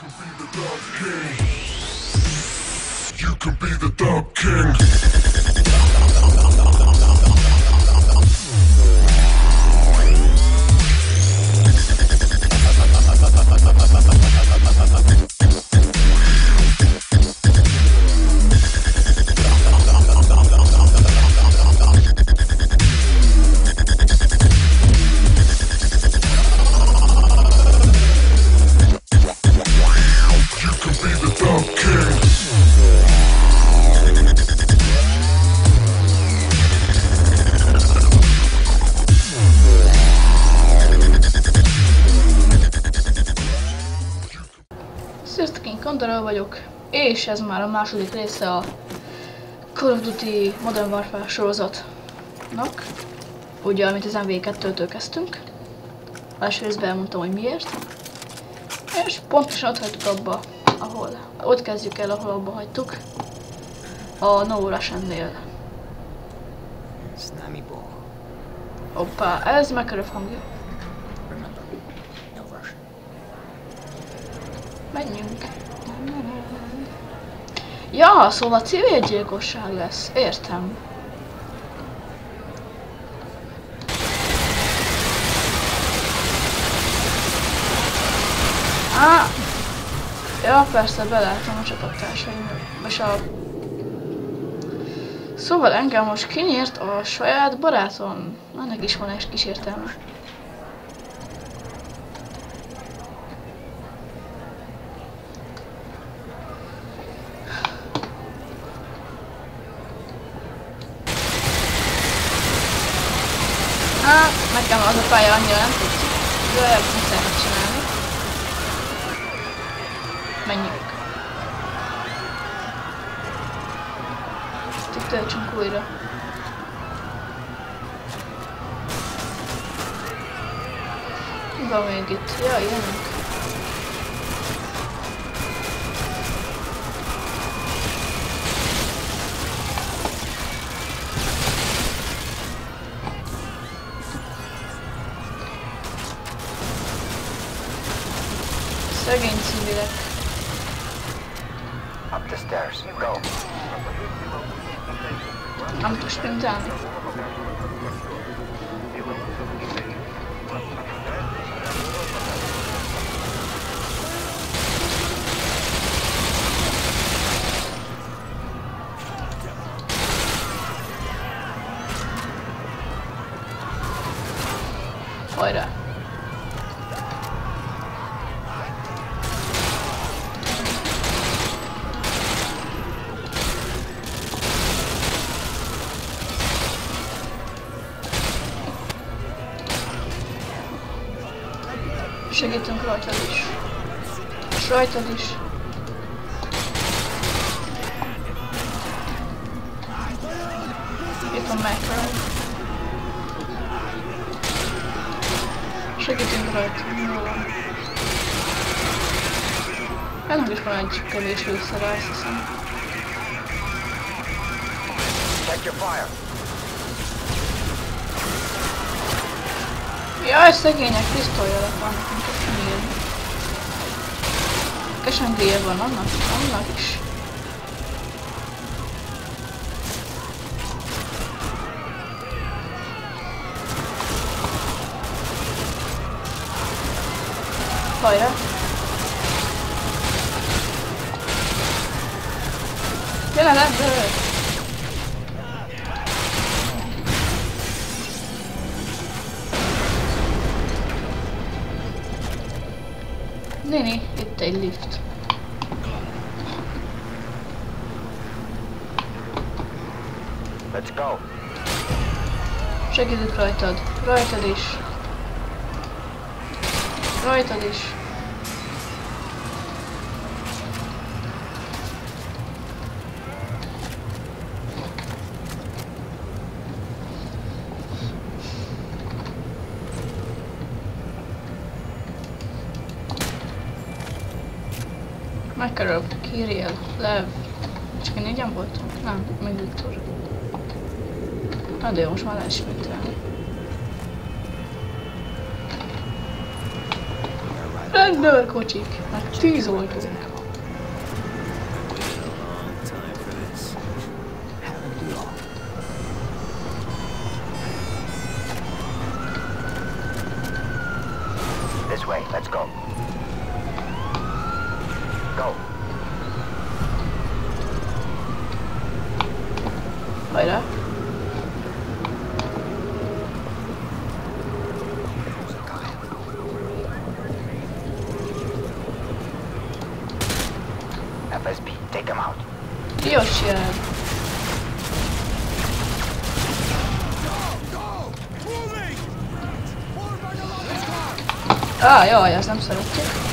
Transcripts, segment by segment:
You can be the Dog King. Kandara vagyok, és ez már a második része a Call of Duty Modern Warfare sorozatnak. Ugye, amit az MV2-től kezdtünk. Első részben elmondtam, hogy miért. És pontosan ott hagytuk abba, ahol, ott kezdjük el, ahol abba hagytuk. A No Russian-nél. Hoppá, ez megkerül hangja. Menjünk. Ja, szóval civil gyilkosság lesz. Értem. Á! Ja, persze, belátom a csapattársaim. És a... Szóval engem most kinyírt a saját barátom. Ennek is van egy kis értelme. Hát, nekem az a pálya annyira nem tetszik, de muszáj megcsinálni. Menjünk. Itt töltsünk újra. Van még itt? Ja, jönünk. Da gehen sie wieder. Up the stairs, go. Vamos pros pintando. Segítünk rajtad is. És rajtad is. Itt van Michael. Segítünk rajta. Jó van. Ennek is van egy kevés lőszere, azt hiszem. Check your fire. Jaj, szegények, pisztolyjelek vannak, mint a miért. Kesengélye van annak, annak is. Hajrá! Gyere le, egy lift. Let's go. Segítek rajtad. Rajtad is. Rajtad is. Kirill, Lev. Csak én négyen voltunk? Nem, még Viktor. Na de jó, most már leismételni. Rendőrkocsik, meg tűzoltók. Time Rios jelen. Á, jaj, ezt nem szeretjük.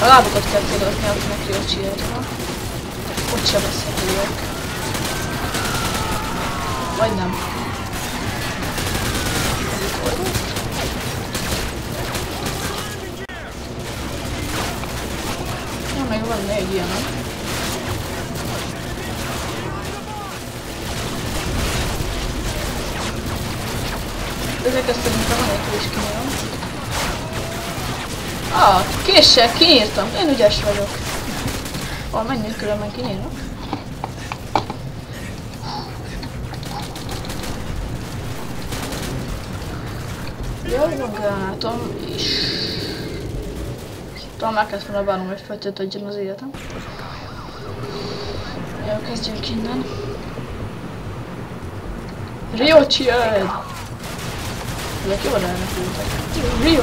A lábukat kell tudatni, akinek jó csinálja. Ott sebezhetőek. Vagy nem. Ja, meg van még ilyen. Ezek ezt szerintem anélkül is kinyírom. Ah, késsel kinyírtam. Én ügyes vagyok. Ah, menjünk különben kinyírok. Jó, van gránátom is. Talán meg kellett volna bánom, hogy feltöltődjön az életem. Jó, kezdjünk innen. Rio Child! Ezek jól elnökültek. Rio!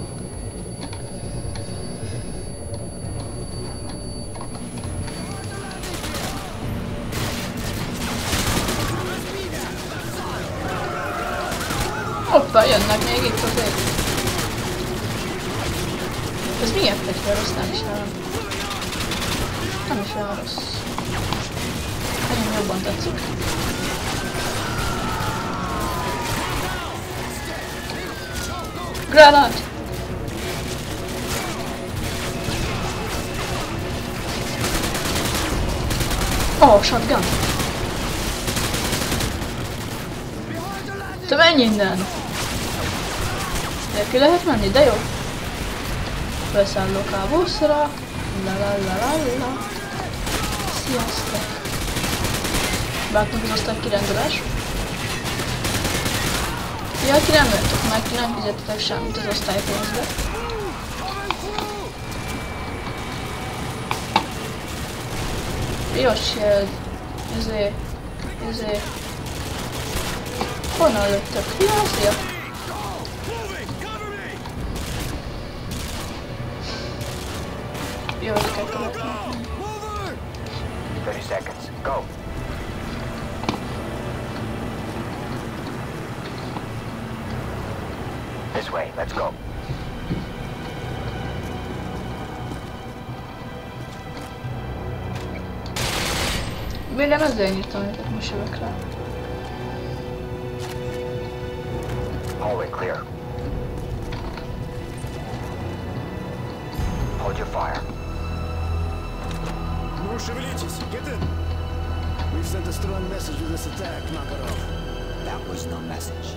Oh, shotgun! Te menj innen! Neki lehet menni, de jó. Beszállok a buszra. La la la la la. Sziasztok! Vágtunk az osztály kirendelés. Ja, ti nem jöttök meg, ti nem fizettetek semmit az osztálypénzbe. Io się z... z... Ponad te kwestie. Io się to... 30 seconds. Go. This way. Let's go. Miért nem ezzel nyitottam őket, most jövök rá. Hallway clear. Hold your fire. Ну, шевелитесь, get in. We've sent a strong message with this attack, Makarov. That was no message.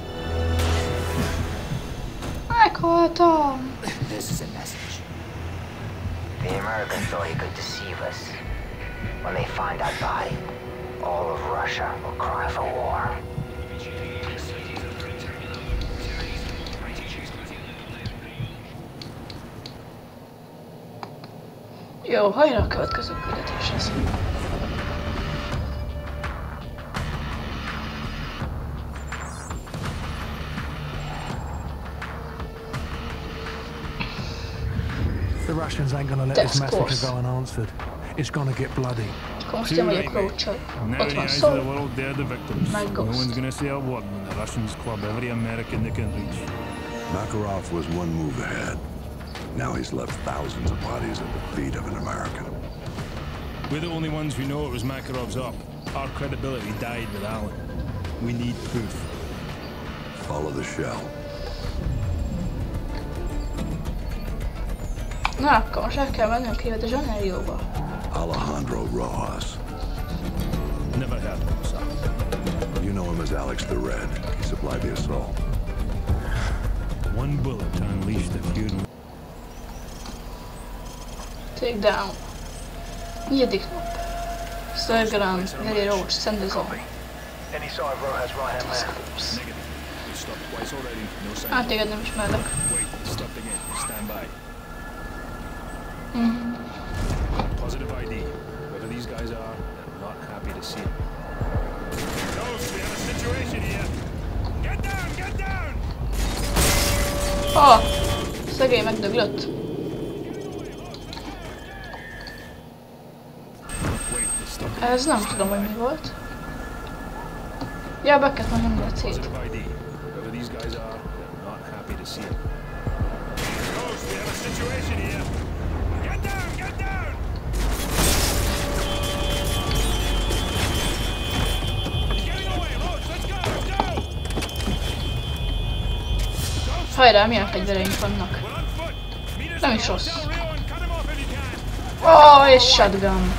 Meghaltam! This is a message. The Americans thought he could deceive us. When they find our body, all of Russia will cry for war. Jó, hajrá a következő küldetéshez! The Russians ain't gonna let That's this massacre go unanswered. It's gonna get bloody. Akkor most én vagyok Roach, Now ott the eyes of the world, they're the victims. No one's gonna say a word when the Russians club every American they can reach. Makarov was one move ahead. Now he's left thousands of bodies at the feet of an American. We're the only ones who know it was Makarov's up. Our credibility died with Allen. We need proof. Follow the shell. Na, akkor most el kell mennünk Rio de Janeiroba. Alejandro Rojas. Never heard of him, sir. You know him as Alex the Red. He supplied the assault. One bullet to unleash the fury. Take down. Negyedik nap. Sörgran, Veri Roach, Sandy Zone. Any sign of Rojas right hand man? Negative. We've stopped twice already. No sign. Hát téged nem ismerlek. Wait, stopped it. Ghost, we have a situation here. Get down, get down! Ah! Szegény megdöglött. Ez nem tudom, hogy mi volt. Ja, be kellett már nyomni a it. Ghost, we have a situation here. Get down, get down! Hajrá, milyen fegyvereink vannak. We're on foot. Meet us Nem at is the rossz. Hotel Rio and cut him off if you can. Ó, és shotgun.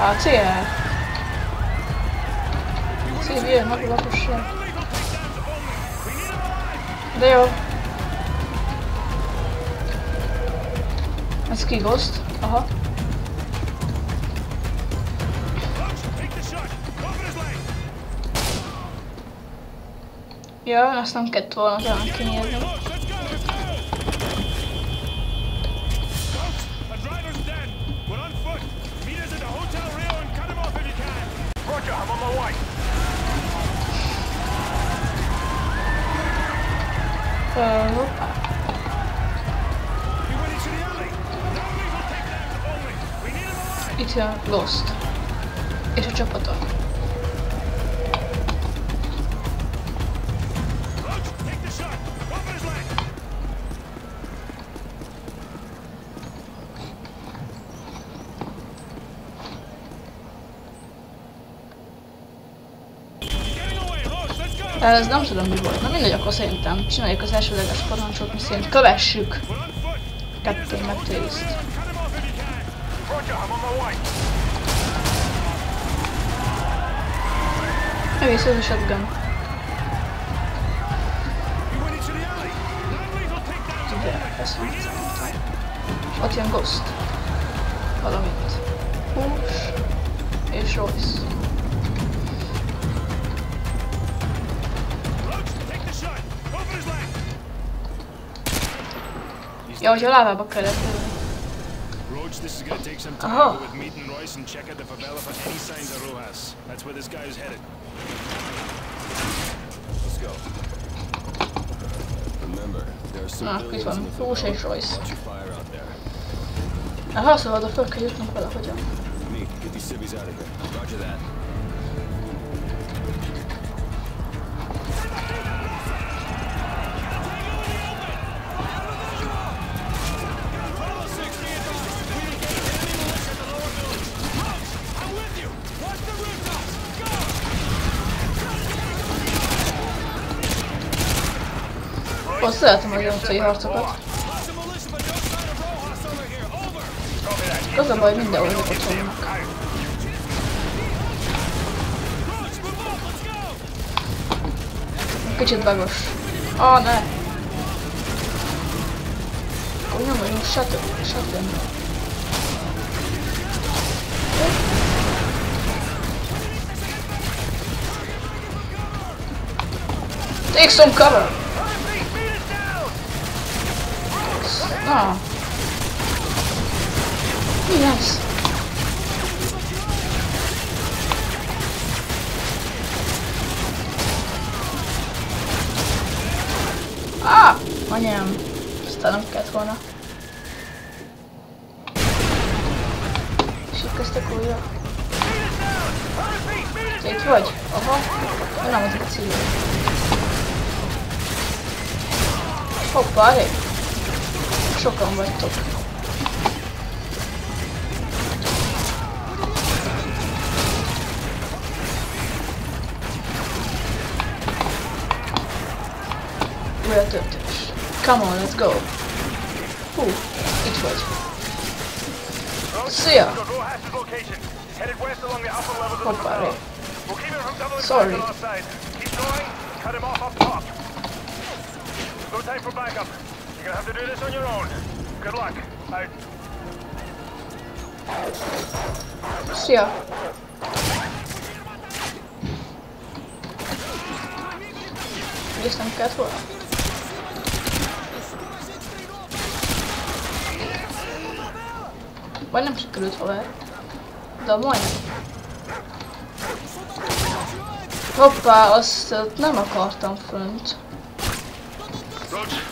A CR. Civil, napi lakosság. Illegal takedowns only. We need him alive. De jó. Ez ki Ghost? Aha. Io avevo una stanchettona per anche nero. Oh. It's uh, lost. It's a chapter. Ez nem tudom mi volt. Na mindegy, akkor szerintem csináljuk az elsődleges parancsot, mi szerint kövessük my way. Egész ez a shotgun. Only. ezt alive. És ott jön Ghost. Valamint. Hús. És Royce. Ja. Roach, this is gonna take some time. Oh. With Meat and Royce and check out the favela for any signs of Rojas. That's where this guy is headed. Let's go. Remember, there are some ah, qui sono. Roach e Royce. Aha, sono da the fuck are you talking fuoco. Meat, get these civvies out of here. Roger that. Azt szeretem az utcai harcokat. Az a baj, mindenhol ezek ott vannak. Kicsit bagos. Ah, ne! Úgy nem vagyunk shotgun. shotgun. Take some cover! Na. Mi ez? Ah! Anyám, aztán nem kellett volna. És itt kezdtek újra. Te itt vagy? Aha. Nem az a cíl. Hoppá, elég. sokan vagytok. Újra. Come on, let's go. Hú, itt vagy. Szia! Hoppá, Sorry. Keep. Cut him off up top. No time for backup. You're gonna have to do this on your own. Good luck. Out. Szia! Ezt nem kellett volna? Vagy nem sikerült haver. De majdnem. Hoppá, azt nem akartam fönt. Roach,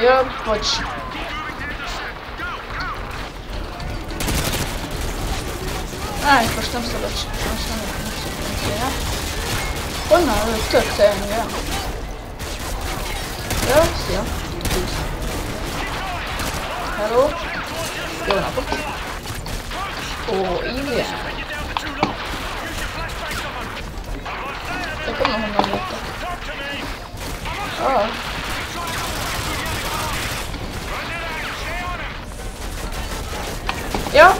Я плачу. А, ich verstand sogar schon ja. Oh nein, das tötet er ja. Ja, все. Hallo? Jo, na gut. Oh, ja. Da kommt noch ein neuer. Ah. Ja.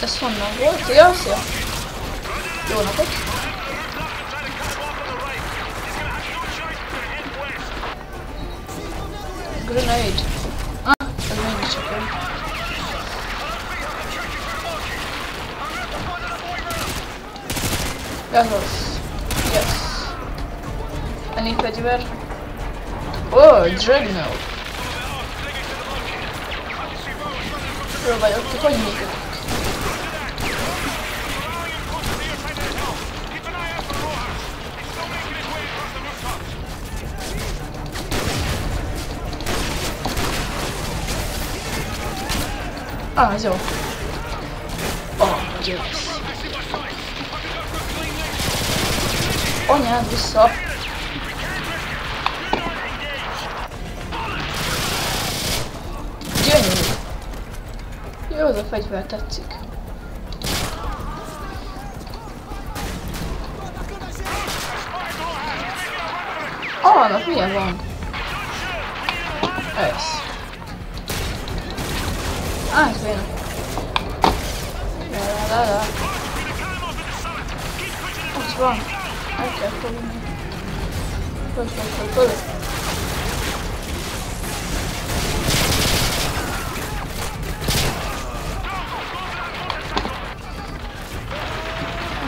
Das haben wir wohl. Ja, sehr. Jo, na gut. Grenade. Ah, das war nicht so gut. Ja, los. Yes. Ein Infertiver. O, Dreadnought. Próbaj odchodzić. A, wziął. O, yes. O nie, wysoko. Az a fegyver tetszik. Na milyen van? Ez. Ah, ez benne. La la la la. Ott van. El kell fogni. Föl, föl, föl.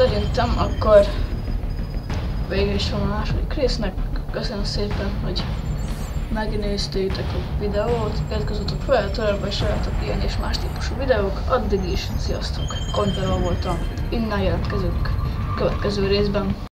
Szerintem akkor végül is van a második résznek. Köszönöm szépen, hogy megnéztétek a videót, iratkozzatok fel, törölve és várjátok ilyen és más típusú videók. Addig is, sziasztok! Konterva voltam, innen jelentkezünk következő részben.